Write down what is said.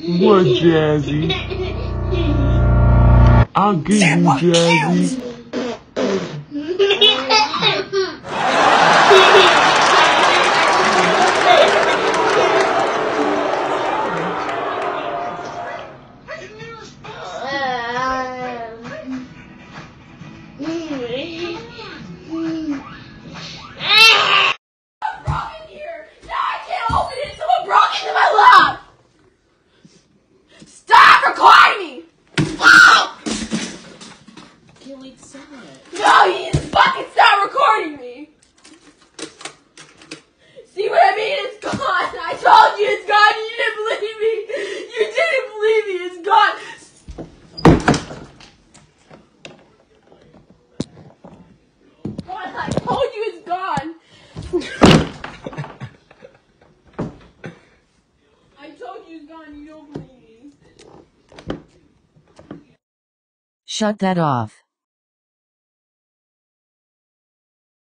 What, Jazzy? I'll give you Jazzy. broken here. Now I can't open it. Someone broke into my lock. Stop recording me. Kelly, stop it. No, you need fucking stop recording me. See what I mean? It's gone. I told you it's gone. You didn't believe me. You didn't believe me. It's gone. God, I told you it's gone. I told you it's gone. You don't believe me. Shut that off.